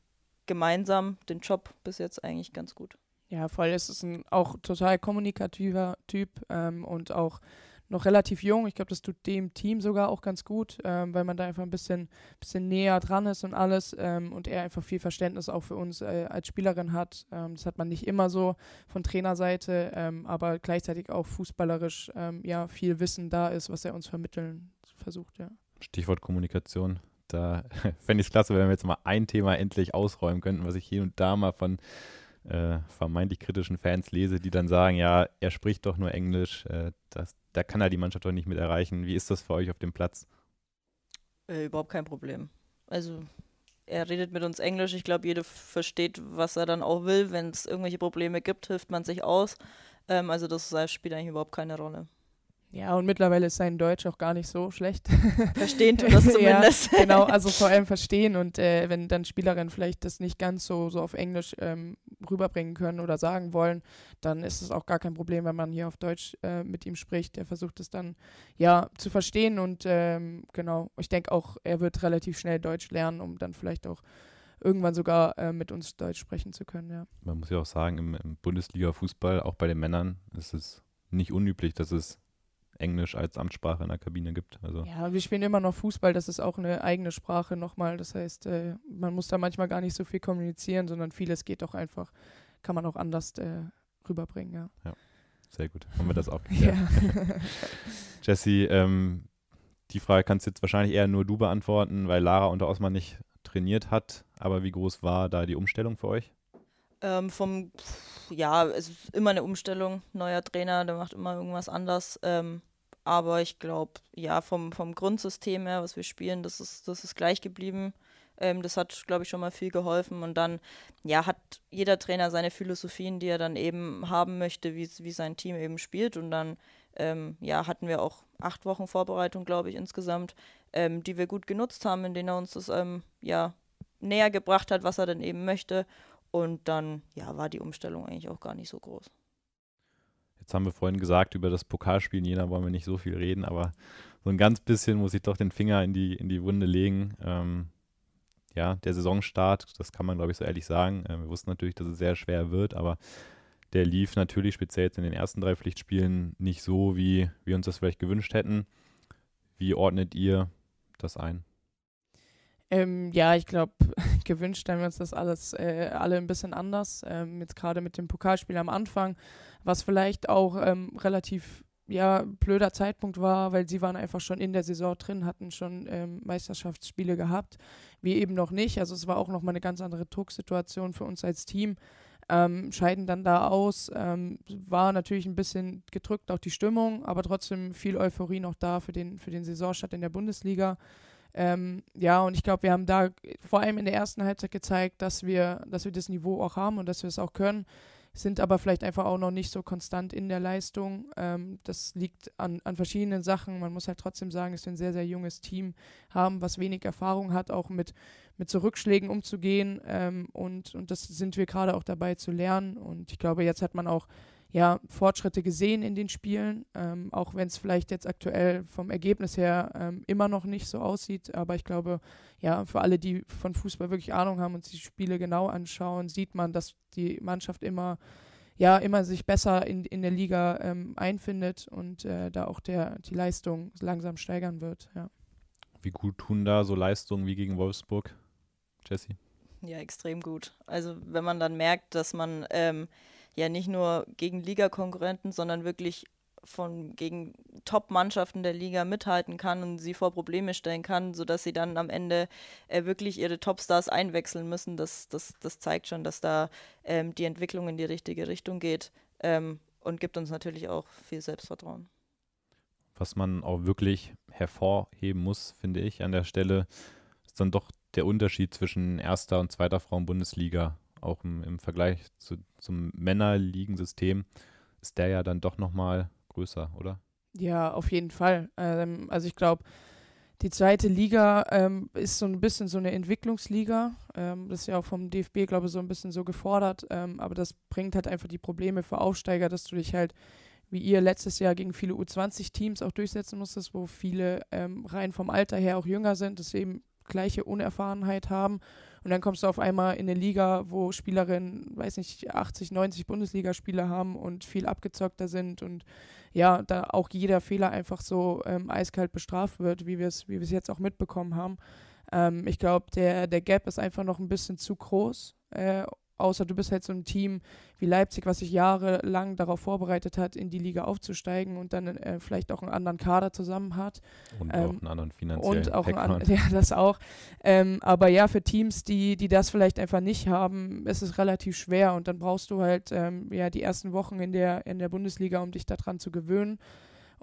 gemeinsam den Job bis jetzt eigentlich ganz gut. Ja, voll. Es ist ein auch total kommunikativer Typ ähm, und auch noch relativ jung. Ich glaube, das tut dem Team sogar auch ganz gut, ähm, weil man da einfach ein bisschen, bisschen näher dran ist und alles ähm, und er einfach viel Verständnis auch für uns äh, als Spielerin hat. Ähm, das hat man nicht immer so von Trainerseite, ähm, aber gleichzeitig auch fußballerisch ähm, ja viel Wissen da ist, was er uns vermitteln versucht, ja. Stichwort Kommunikation. Da *laughs* fände ich es klasse, wenn wir jetzt mal ein Thema endlich ausräumen könnten, was ich hier und da mal von äh, vermeintlich kritischen Fans lese, die dann sagen, ja, er spricht doch nur Englisch, äh, das, da kann er die Mannschaft doch nicht mit erreichen. Wie ist das für euch auf dem Platz? Äh, überhaupt kein Problem. Also er redet mit uns Englisch. Ich glaube, jeder versteht, was er dann auch will. Wenn es irgendwelche Probleme gibt, hilft man sich aus. Ähm, also das spielt eigentlich überhaupt keine Rolle. Ja, und mittlerweile ist sein Deutsch auch gar nicht so schlecht. Verstehen tut *laughs* das zumindest. ja, genau, also *laughs* vor allem verstehen und äh, wenn dann Spielerinnen vielleicht das nicht ganz so, so auf Englisch ähm, rüberbringen können oder sagen wollen, dann ist es auch gar kein Problem, wenn man hier auf Deutsch äh, mit ihm spricht. Er versucht es dann ja zu verstehen und ähm, genau, ich denke auch, er wird relativ schnell Deutsch lernen, um dann vielleicht auch irgendwann sogar äh, mit uns Deutsch sprechen zu können, ja. Man muss ja auch sagen, im, im Bundesliga-Fußball, auch bei den Männern, ist es nicht unüblich, dass es Englisch als Amtssprache in der Kabine gibt. Also. Ja, wir spielen immer noch Fußball, das ist auch eine eigene Sprache nochmal. Das heißt, äh, man muss da manchmal gar nicht so viel kommunizieren, sondern vieles geht auch einfach, kann man auch anders äh, rüberbringen, ja. ja. Sehr gut, haben wir das auch *laughs* geklärt. Ja. *laughs* Jesse, ähm, die Frage kannst jetzt wahrscheinlich eher nur du beantworten, weil Lara unter Osman nicht trainiert hat. Aber wie groß war da die Umstellung für euch? Ähm, vom, ja, es ist immer eine Umstellung. Neuer Trainer, der macht immer irgendwas anders. Ähm, aber ich glaube, ja, vom, vom Grundsystem her, was wir spielen, das ist, das ist gleich geblieben. Ähm, das hat, glaube ich, schon mal viel geholfen. Und dann, ja, hat jeder Trainer seine Philosophien, die er dann eben haben möchte, wie, wie sein Team eben spielt. Und dann, ähm, ja, hatten wir auch acht Wochen Vorbereitung, glaube ich, insgesamt, ähm, die wir gut genutzt haben, in denen er uns das, ähm, ja, näher gebracht hat, was er denn eben möchte. Und dann, ja, war die Umstellung eigentlich auch gar nicht so groß. Jetzt haben wir vorhin gesagt, über das Pokalspiel in Jena wollen wir nicht so viel reden, aber so ein ganz bisschen muss ich doch den Finger in die, in die Wunde legen. Ähm, ja, der Saisonstart, das kann man, glaube ich, so ehrlich sagen. Äh, wir wussten natürlich, dass es sehr schwer wird, aber der lief natürlich speziell jetzt in den ersten drei Pflichtspielen nicht so, wie wir uns das vielleicht gewünscht hätten. Wie ordnet ihr das ein? Ähm, ja, ich glaube, gewünscht haben wir uns das alles äh, alle ein bisschen anders. Ähm, jetzt gerade mit dem Pokalspiel am Anfang, was vielleicht auch ähm, relativ ja, blöder Zeitpunkt war, weil sie waren einfach schon in der Saison drin, hatten schon ähm, Meisterschaftsspiele gehabt, wir eben noch nicht. Also es war auch nochmal eine ganz andere Drucksituation für uns als Team. Ähm, scheiden dann da aus. Ähm, war natürlich ein bisschen gedrückt, auch die Stimmung, aber trotzdem viel Euphorie noch da für den, für den Saisonstart in der Bundesliga. Ähm, ja, und ich glaube, wir haben da vor allem in der ersten Halbzeit gezeigt, dass wir, dass wir das Niveau auch haben und dass wir es auch können, sind aber vielleicht einfach auch noch nicht so konstant in der Leistung. Ähm, das liegt an, an verschiedenen Sachen. Man muss halt trotzdem sagen, dass wir ein sehr, sehr junges Team haben, was wenig Erfahrung hat, auch mit, mit so Rückschlägen umzugehen. Ähm, und, und das sind wir gerade auch dabei zu lernen. Und ich glaube, jetzt hat man auch ja, Fortschritte gesehen in den Spielen, ähm, auch wenn es vielleicht jetzt aktuell vom Ergebnis her ähm, immer noch nicht so aussieht. Aber ich glaube, ja, für alle, die von Fußball wirklich Ahnung haben und sich die Spiele genau anschauen, sieht man, dass die Mannschaft immer, ja, immer sich besser in, in der Liga ähm, einfindet und äh, da auch der, die Leistung langsam steigern wird. Ja. Wie gut tun da so Leistungen wie gegen Wolfsburg, Jesse? Ja, extrem gut. Also wenn man dann merkt, dass man ähm, ja nicht nur gegen Ligakonkurrenten, sondern wirklich von gegen Top-Mannschaften der Liga mithalten kann und sie vor Probleme stellen kann, sodass sie dann am Ende äh, wirklich ihre Topstars einwechseln müssen. Das, das, das zeigt schon, dass da ähm, die Entwicklung in die richtige Richtung geht ähm, und gibt uns natürlich auch viel Selbstvertrauen. Was man auch wirklich hervorheben muss, finde ich, an der Stelle, ist dann doch der Unterschied zwischen erster und zweiter Frauen-Bundesliga auch im, im Vergleich zu, zum Männerligensystem ist der ja dann doch nochmal größer, oder? Ja, auf jeden Fall. Ähm, also ich glaube, die zweite Liga ähm, ist so ein bisschen so eine Entwicklungsliga. Ähm, das ist ja auch vom DFB, glaube ich, so ein bisschen so gefordert. Ähm, aber das bringt halt einfach die Probleme für Aufsteiger, dass du dich halt, wie ihr letztes Jahr gegen viele U20-Teams auch durchsetzen musstest, wo viele ähm, rein vom Alter her auch jünger sind, dass sie eben gleiche Unerfahrenheit haben. Und dann kommst du auf einmal in eine Liga, wo Spielerinnen, weiß nicht, 80, 90 Bundesligaspieler haben und viel abgezockter sind und ja, da auch jeder Fehler einfach so ähm, eiskalt bestraft wird, wie wir es wie jetzt auch mitbekommen haben. Ähm, ich glaube, der, der Gap ist einfach noch ein bisschen zu groß. Äh, außer du bist halt so ein Team wie Leipzig, was sich jahrelang darauf vorbereitet hat, in die Liga aufzusteigen und dann äh, vielleicht auch einen anderen Kader zusammen hat. Und ähm, auch einen anderen finanziellen Und auch einen *laughs* ja, das auch. Ähm, aber ja, für Teams, die, die das vielleicht einfach nicht haben, ist es relativ schwer und dann brauchst du halt ähm, ja die ersten Wochen in der, in der Bundesliga, um dich daran zu gewöhnen.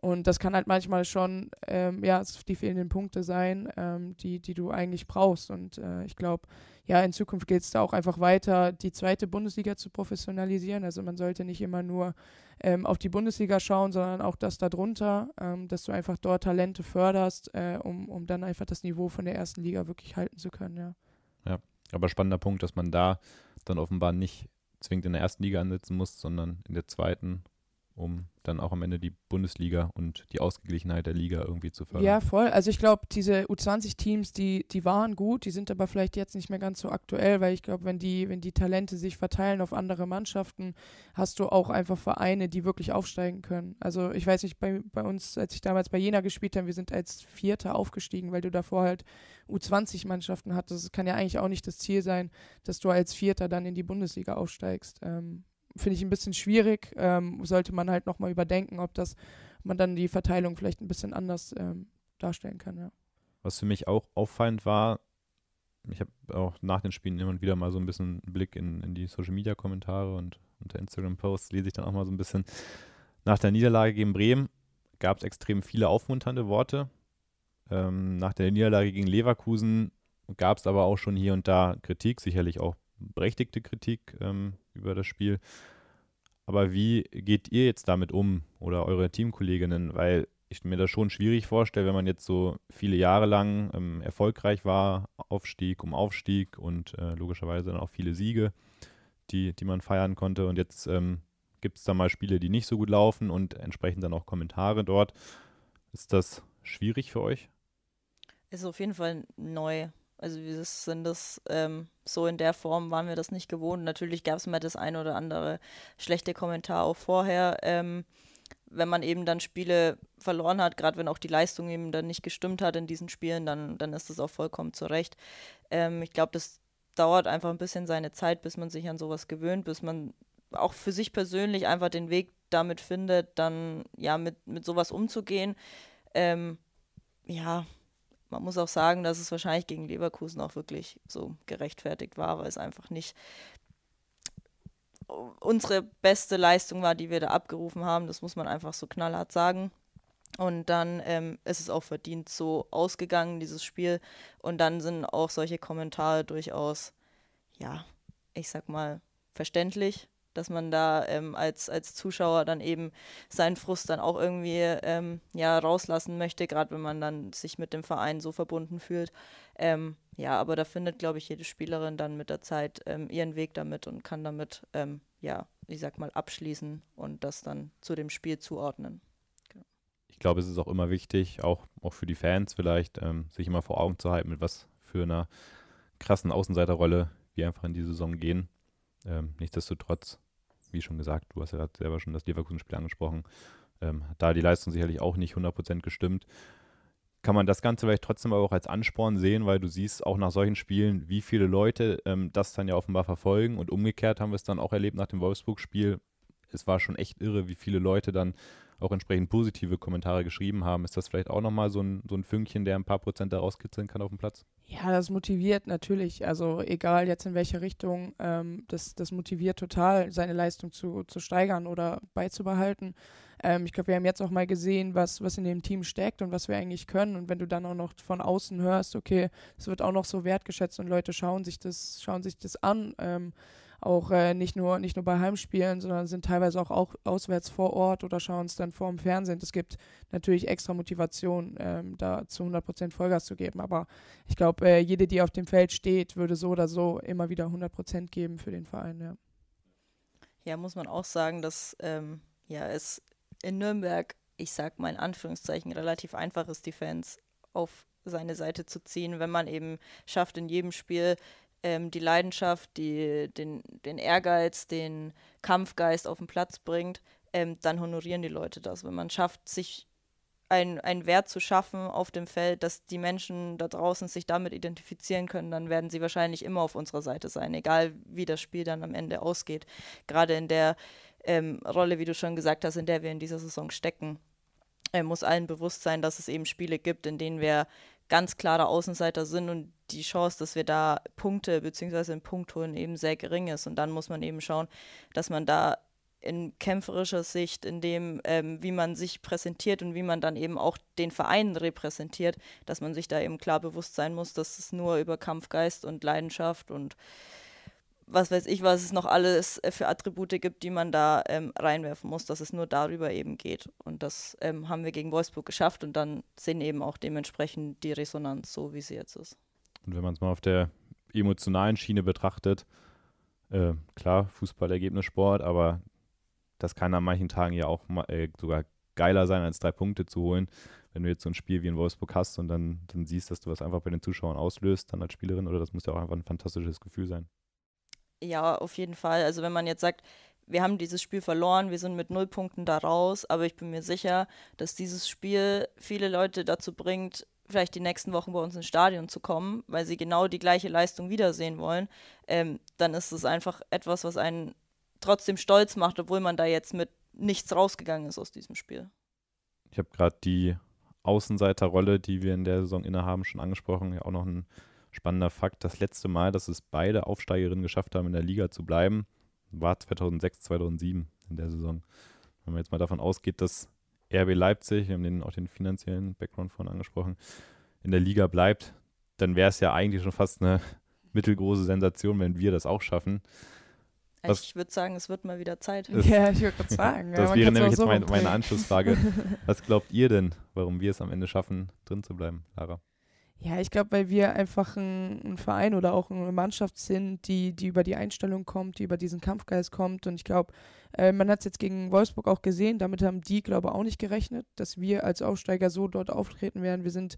Und das kann halt manchmal schon ähm, ja, die fehlenden Punkte sein, ähm, die, die du eigentlich brauchst. Und äh, ich glaube, ja, in Zukunft geht es da auch einfach weiter, die zweite Bundesliga zu professionalisieren. Also man sollte nicht immer nur ähm, auf die Bundesliga schauen, sondern auch das darunter, ähm, dass du einfach dort Talente förderst, äh, um, um dann einfach das Niveau von der ersten Liga wirklich halten zu können, ja. Ja, aber spannender Punkt, dass man da dann offenbar nicht zwingend in der ersten Liga ansetzen muss, sondern in der zweiten um dann auch am Ende die Bundesliga und die Ausgeglichenheit der Liga irgendwie zu fördern. Ja, voll. Also ich glaube, diese U20-Teams, die, die waren gut, die sind aber vielleicht jetzt nicht mehr ganz so aktuell, weil ich glaube, wenn die, wenn die Talente sich verteilen auf andere Mannschaften, hast du auch einfach Vereine, die wirklich aufsteigen können. Also ich weiß nicht, bei, bei uns, als ich damals bei Jena gespielt habe, wir sind als Vierter aufgestiegen, weil du davor halt U20-Mannschaften hattest. Das kann ja eigentlich auch nicht das Ziel sein, dass du als Vierter dann in die Bundesliga aufsteigst. Ähm, finde ich ein bisschen schwierig. Ähm, sollte man halt nochmal überdenken, ob das man dann die Verteilung vielleicht ein bisschen anders ähm, darstellen kann, ja. Was für mich auch auffallend war, ich habe auch nach den Spielen immer wieder mal so ein bisschen einen Blick in, in die Social Media Kommentare und unter Instagram Posts lese ich dann auch mal so ein bisschen nach der Niederlage gegen Bremen gab es extrem viele aufmunternde Worte. Ähm, nach der Niederlage gegen Leverkusen gab es aber auch schon hier und da Kritik, sicherlich auch berechtigte Kritik ähm, über das Spiel. Aber wie geht ihr jetzt damit um oder eure Teamkolleginnen? Weil ich mir das schon schwierig vorstelle, wenn man jetzt so viele Jahre lang ähm, erfolgreich war, Aufstieg um Aufstieg und äh, logischerweise dann auch viele Siege, die, die man feiern konnte. Und jetzt ähm, gibt es da mal Spiele, die nicht so gut laufen und entsprechend dann auch Kommentare dort. Ist das schwierig für euch? Ist auf jeden Fall neu. Also wir sind das ähm, so in der Form waren wir das nicht gewohnt. Natürlich gab es mal das ein oder andere schlechte Kommentar auch vorher. Ähm, wenn man eben dann Spiele verloren hat, gerade wenn auch die Leistung eben dann nicht gestimmt hat in diesen Spielen, dann, dann ist das auch vollkommen zurecht. Ähm, ich glaube, das dauert einfach ein bisschen seine Zeit, bis man sich an sowas gewöhnt, bis man auch für sich persönlich einfach den Weg damit findet, dann ja mit, mit sowas umzugehen. Ähm, ja, man muss auch sagen, dass es wahrscheinlich gegen Leverkusen auch wirklich so gerechtfertigt war, weil es einfach nicht unsere beste Leistung war, die wir da abgerufen haben. Das muss man einfach so knallhart sagen. Und dann ähm, ist es auch verdient so ausgegangen, dieses Spiel. Und dann sind auch solche Kommentare durchaus, ja, ich sag mal, verständlich dass man da ähm, als, als Zuschauer dann eben seinen Frust dann auch irgendwie ähm, ja, rauslassen möchte, gerade wenn man dann sich mit dem Verein so verbunden fühlt. Ähm, ja, aber da findet, glaube ich, jede Spielerin dann mit der Zeit ähm, ihren Weg damit und kann damit, ähm, ja, ich sag mal, abschließen und das dann zu dem Spiel zuordnen. Genau. Ich glaube, es ist auch immer wichtig, auch, auch für die Fans vielleicht, ähm, sich immer vor Augen zu halten, mit was für einer krassen Außenseiterrolle wir einfach in die Saison gehen. Nichtsdestotrotz wie schon gesagt, du hast ja gerade selber schon das Leverkusen-Spiel angesprochen, ähm, da die Leistung sicherlich auch nicht 100% gestimmt. Kann man das Ganze vielleicht trotzdem aber auch als Ansporn sehen, weil du siehst auch nach solchen Spielen, wie viele Leute ähm, das dann ja offenbar verfolgen und umgekehrt haben wir es dann auch erlebt nach dem Wolfsburg-Spiel. Es war schon echt irre, wie viele Leute dann auch entsprechend positive Kommentare geschrieben haben. Ist das vielleicht auch nochmal so ein, so ein Fünkchen, der ein paar Prozent da rauskitzeln kann auf dem Platz? Ja, das motiviert natürlich. Also egal jetzt in welche Richtung, ähm, das, das motiviert total, seine Leistung zu, zu steigern oder beizubehalten. Ähm, ich glaube, wir haben jetzt auch mal gesehen, was, was in dem Team steckt und was wir eigentlich können. Und wenn du dann auch noch von außen hörst, okay, es wird auch noch so wertgeschätzt und Leute schauen sich das, schauen sich das an. Ähm, auch äh, nicht, nur, nicht nur bei Heimspielen, sondern sind teilweise auch, auch auswärts vor Ort oder schauen es dann vor dem Fernsehen. Es gibt natürlich extra Motivation, ähm, da zu 100% Vollgas zu geben. Aber ich glaube, äh, jede, die auf dem Feld steht, würde so oder so immer wieder 100% geben für den Verein. Ja, ja muss man auch sagen, dass ähm, ja, es in Nürnberg, ich sag mal in Anführungszeichen, relativ einfach ist, die Fans auf seine Seite zu ziehen, wenn man eben schafft, in jedem Spiel ähm, die Leidenschaft, die, den, den Ehrgeiz, den Kampfgeist auf den Platz bringt, ähm, dann honorieren die Leute das. Wenn man schafft, sich einen Wert zu schaffen auf dem Feld, dass die Menschen da draußen sich damit identifizieren können, dann werden sie wahrscheinlich immer auf unserer Seite sein, egal wie das Spiel dann am Ende ausgeht. Gerade in der ähm, Rolle, wie du schon gesagt hast, in der wir in dieser Saison stecken, äh, muss allen bewusst sein, dass es eben Spiele gibt, in denen wir ganz klare Außenseiter sind und die Chance, dass wir da Punkte bzw. einen Punkt holen, eben sehr gering ist. Und dann muss man eben schauen, dass man da in kämpferischer Sicht, in dem, ähm, wie man sich präsentiert und wie man dann eben auch den Verein repräsentiert, dass man sich da eben klar bewusst sein muss, dass es nur über Kampfgeist und Leidenschaft und was weiß ich, was es noch alles für Attribute gibt, die man da ähm, reinwerfen muss, dass es nur darüber eben geht. Und das ähm, haben wir gegen Wolfsburg geschafft und dann sehen eben auch dementsprechend die Resonanz so, wie sie jetzt ist. Und wenn man es mal auf der emotionalen Schiene betrachtet, äh, klar, Fußball, Ergebnissport, aber das kann an manchen Tagen ja auch äh, sogar geiler sein, als drei Punkte zu holen. Wenn du jetzt so ein Spiel wie in Wolfsburg hast und dann, dann siehst, dass du was einfach bei den Zuschauern auslöst, dann als Spielerin, oder das muss ja auch einfach ein fantastisches Gefühl sein. Ja, auf jeden Fall. Also wenn man jetzt sagt, wir haben dieses Spiel verloren, wir sind mit null Punkten da raus, aber ich bin mir sicher, dass dieses Spiel viele Leute dazu bringt, vielleicht die nächsten Wochen bei uns ins Stadion zu kommen, weil sie genau die gleiche Leistung wiedersehen wollen, ähm, dann ist es einfach etwas, was einen trotzdem stolz macht, obwohl man da jetzt mit nichts rausgegangen ist aus diesem Spiel. Ich habe gerade die Außenseiterrolle, die wir in der Saison innehaben, schon angesprochen. Ja, auch noch ein spannender Fakt. Das letzte Mal, dass es beide Aufsteigerinnen geschafft haben, in der Liga zu bleiben, war 2006, 2007 in der Saison. Wenn man jetzt mal davon ausgeht, dass RB Leipzig, wir haben den, auch den finanziellen Background vorhin angesprochen, in der Liga bleibt, dann wäre es ja eigentlich schon fast eine *laughs* mittelgroße Sensation, wenn wir das auch schaffen. Was, ich würde sagen, es wird mal wieder Zeit. ja, ich würde gerade *laughs* sagen. das ja, wäre nämlich jetzt so mein, meine Anschlussfrage. *laughs* Was glaubt ihr denn, warum wir es am Ende schaffen, drin zu bleiben, Lara? Ja, ich glaube, weil wir einfach ein, ein, Verein oder auch eine Mannschaft sind, die, die über die Einstellung kommt, die über diesen Kampfgeist kommt. Und ich glaube, äh, man hat es jetzt gegen Wolfsburg auch gesehen, damit haben die, glaube ich, auch nicht gerechnet, dass wir als Aufsteiger so dort auftreten werden. Wir sind,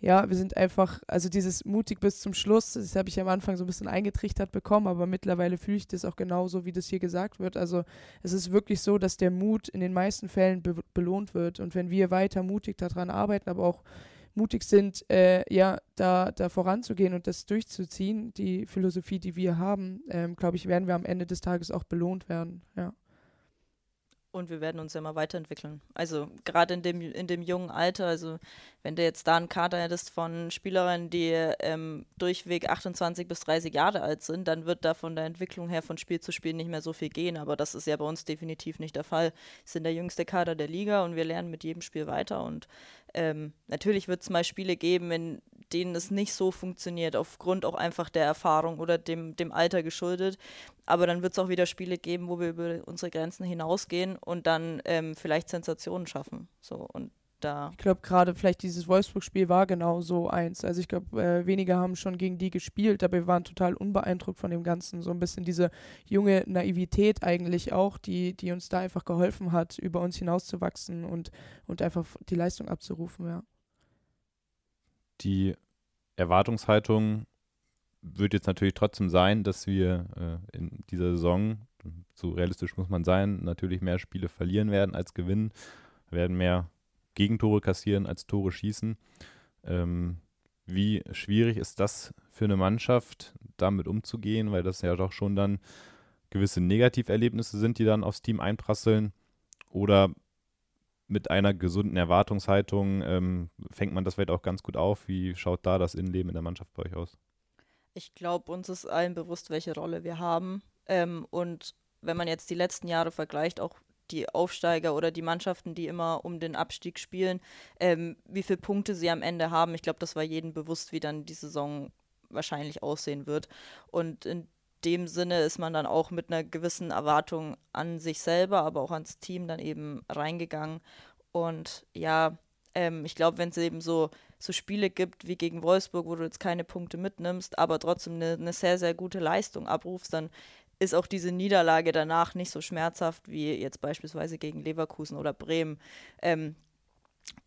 ja, wir sind einfach, also dieses mutig bis zum Schluss, das habe ich am Anfang so ein bisschen eingetrichtert bekommen, aber mittlerweile fühle ich das auch genauso, wie das hier gesagt wird. Also es ist wirklich so, dass der Mut in den meisten Fällen be belohnt wird. Und wenn wir weiter mutig daran arbeiten, aber auch mutig sind, äh, ja, da, da voranzugehen und das durchzuziehen, die Philosophie, die wir haben, ähm, glaube ich, werden wir am Ende des Tages auch belohnt werden, ja. Und wir werden uns ja mal weiterentwickeln. Also gerade in dem, in dem jungen Alter, also wenn du jetzt da einen Kader hättest von Spielerinnen, die ähm, durchweg 28 bis 30 Jahre alt sind, dann wird da von der Entwicklung her von Spiel zu Spiel nicht mehr so viel gehen. Aber das ist ja bei uns definitiv nicht der Fall. Wir sind der jüngste Kader der Liga und wir lernen mit jedem Spiel weiter. Und ähm, natürlich wird es mal Spiele geben, in denen es nicht so funktioniert, aufgrund auch einfach der Erfahrung oder dem, dem Alter geschuldet. Aber dann wird es auch wieder Spiele geben, wo wir über unsere Grenzen hinausgehen und dann ähm, vielleicht Sensationen schaffen. So und da. Ich glaube, gerade vielleicht dieses Wolfsburg-Spiel war genau so eins. Also ich glaube, äh, wenige haben schon gegen die gespielt, aber wir waren total unbeeindruckt von dem Ganzen. So ein bisschen diese junge Naivität eigentlich auch, die, die uns da einfach geholfen hat, über uns hinauszuwachsen und, und einfach die Leistung abzurufen, ja. Die Erwartungshaltung wird jetzt natürlich trotzdem sein, dass wir äh, in dieser Saison, so realistisch muss man sein, natürlich mehr Spiele verlieren werden als gewinnen, wir werden mehr Gegentore kassieren als Tore schießen. Ähm, wie schwierig ist das für eine Mannschaft, damit umzugehen, weil das ja doch schon dann gewisse Negativerlebnisse sind, die dann aufs Team einprasseln? Oder mit einer gesunden Erwartungshaltung ähm, fängt man das vielleicht auch ganz gut auf? Wie schaut da das Innenleben in der Mannschaft bei euch aus? Ich glaube, uns ist allen bewusst, welche Rolle wir haben. Ähm, und wenn man jetzt die letzten Jahre vergleicht, auch die Aufsteiger oder die Mannschaften, die immer um den Abstieg spielen, ähm, wie viele Punkte sie am Ende haben. Ich glaube, das war jedem bewusst, wie dann die Saison wahrscheinlich aussehen wird. Und in dem Sinne ist man dann auch mit einer gewissen Erwartung an sich selber, aber auch ans Team dann eben reingegangen. Und ja, ähm, ich glaube, wenn es eben so, so Spiele gibt wie gegen Wolfsburg, wo du jetzt keine Punkte mitnimmst, aber trotzdem eine, eine sehr, sehr gute Leistung abrufst, dann ist auch diese Niederlage danach nicht so schmerzhaft wie jetzt beispielsweise gegen Leverkusen oder Bremen. Ähm,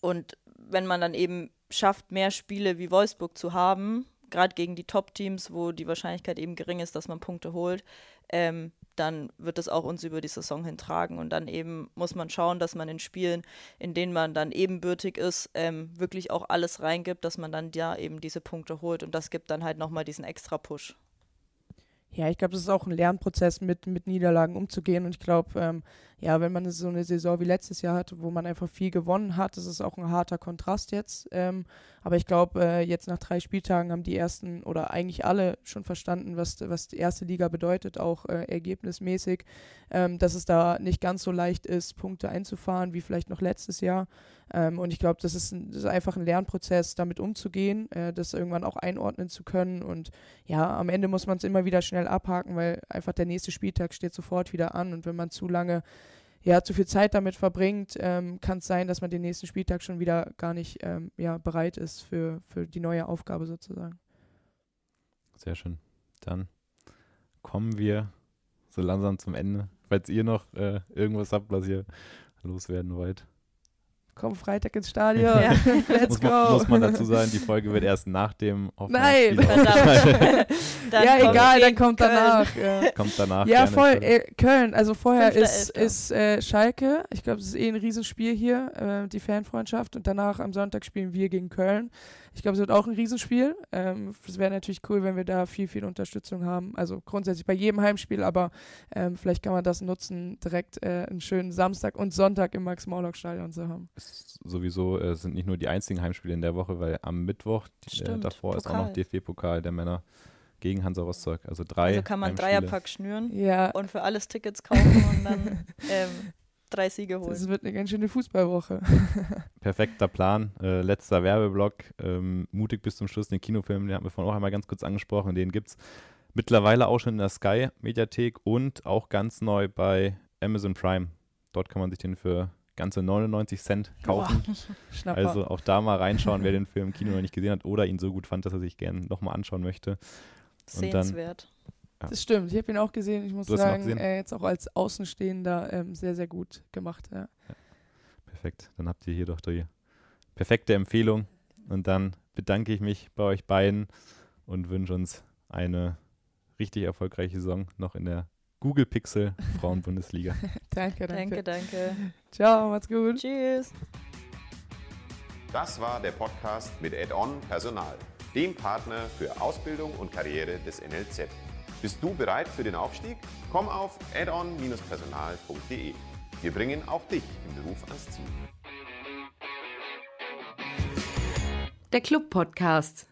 und wenn man dann eben schafft, mehr Spiele wie Wolfsburg zu haben, gerade gegen die Top-Teams, wo die Wahrscheinlichkeit eben gering ist, dass man Punkte holt, ähm, dann wird es auch uns über die Saison hin tragen. Und dann eben muss man schauen, dass man in Spielen, in denen man dann ebenbürtig ist, ähm, wirklich auch alles reingibt, dass man dann ja eben diese Punkte holt. Und das gibt dann halt nochmal diesen extra Push. Ja, ich glaube, das ist auch ein Lernprozess, mit, mit Niederlagen umzugehen. Und ich glaube, ähm, ja, wenn man so eine Saison wie letztes Jahr hat, wo man einfach viel gewonnen hat, das ist auch ein harter Kontrast jetzt. Ähm, aber ich glaube, äh, jetzt nach drei Spieltagen haben die ersten oder eigentlich alle schon verstanden, was, was die erste Liga bedeutet, auch äh, ergebnismäßig, ähm, dass es da nicht ganz so leicht ist, Punkte einzufahren wie vielleicht noch letztes Jahr. Ähm, und ich glaube, das, das, ist einfach ein Lernprozess, damit umzugehen, äh, das irgendwann auch einordnen zu können. Und ja, am Ende muss man es immer wieder schnell abhaken, weil einfach der nächste Spieltag steht sofort wieder an. Und wenn man zu lange ja, zu viel Zeit damit verbringt, ähm, kann es sein, dass man den nächsten Spieltag schon wieder gar nicht ähm, ja, bereit ist für, für die neue Aufgabe sozusagen. Sehr schön. Dann kommen wir so langsam zum Ende. Falls ihr noch äh, irgendwas habt, was ihr loswerden wollt komm Freitag ins Stadion. Ja. *laughs* Let's muss go. Man, muss man dazu sagen, die Folge wird erst nach dem Nein, *laughs* *laughs* *laughs* verdammt. ja, egal, dann kommt Köln. danach. Ja. *laughs* Kommt danach. Ja, voll. Äh, Köln, also vorher ist, ist äh, Schalke. Ich glaube, es ist eh ein Riesenspiel hier, äh, die Fanfreundschaft. Und danach am Sonntag spielen wir gegen Köln. Ich glaube, es wird auch ein Riesenspiel. Ähm, es wäre natürlich cool, wenn wir da viel, viel Unterstützung haben. Also grundsätzlich bei jedem Heimspiel, aber ähm, vielleicht kann man das nutzen, direkt äh, einen schönen Samstag und Sonntag im Max-Morlock-Stadion zu haben. Es sowieso äh, sind nicht nur die einzigen Heimspiele in der Woche, weil am Mittwoch äh, davor Pokal. ist auch noch DFB-Pokal der Männer gegen Hansa Rostock. Also drei. Also kann man. Dreierpack schnüren ja. und für alles Tickets kaufen und dann *laughs* ähm, drei Siege holen. Das wird eine ganz schöne Fußballwoche. *laughs* Perfekter Plan. Äh, letzter Werbeblock. Ähm, mutig bis zum Schluss den Kinofilm, den haben wir vorhin auch einmal ganz kurz angesprochen. Den gibt es mittlerweile auch schon in der Sky-Mediathek und auch ganz neu bei Amazon Prime. Dort kann man sich den für ganze 99 Cent kaufen. *laughs* also auch da mal reinschauen, wer den Film im Kino noch nicht gesehen hat oder ihn so gut fand, dass er sich gerne nochmal anschauen möchte. Sehenswert. Ja. Das stimmt, ich habe ihn auch gesehen. Ich muss sagen, äh, jetzt auch als Außenstehender ähm, sehr, sehr gut gemacht. Ja. Ja. Perfekt, dann habt ihr hier doch die perfekte Empfehlung. Und dann bedanke ich mich bei euch beiden und wünsche uns eine richtig erfolgreiche Saison noch in der Google Pixel Frauenbundesliga. *laughs* danke, danke. Danke, danke. Ciao, macht's gut. Tschüss. Das war der Podcast mit Add-on Personal, dem Partner für Ausbildung und Karriere des NLZ. Bist du bereit für den Aufstieg? Komm auf addon-personal.de. Wir bringen auch dich im Beruf ans Ziel. Der Club Podcast.